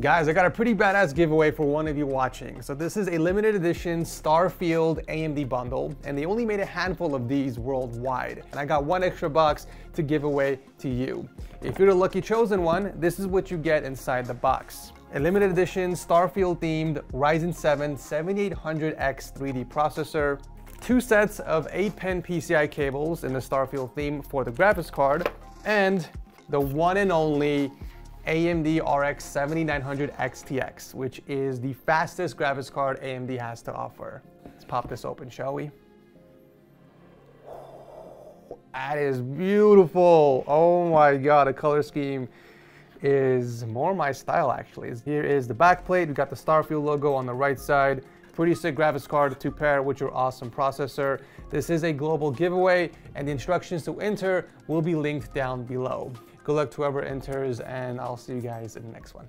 Guys, I got a pretty badass giveaway for one of you watching. So this is a limited edition Starfield AMD bundle, and they only made a handful of these worldwide. And I got one extra box to give away to you. If you're the lucky chosen one, this is what you get inside the box. A limited edition Starfield themed Ryzen 7 7800X 3D processor, two sets of 8-pin PCI cables in the Starfield theme for the graphics card, and the one and only AMD RX 7900 XTX, which is the fastest graphics card AMD has to offer. Let's pop this open, shall we? That is beautiful. Oh my God, the color scheme is more my style actually. Here is the back plate. We got the Starfield logo on the right side. Pretty sick graphics card to pair with your awesome processor. This is a global giveaway and the instructions to enter will be linked down below. Good luck to whoever enters and I'll see you guys in the next one.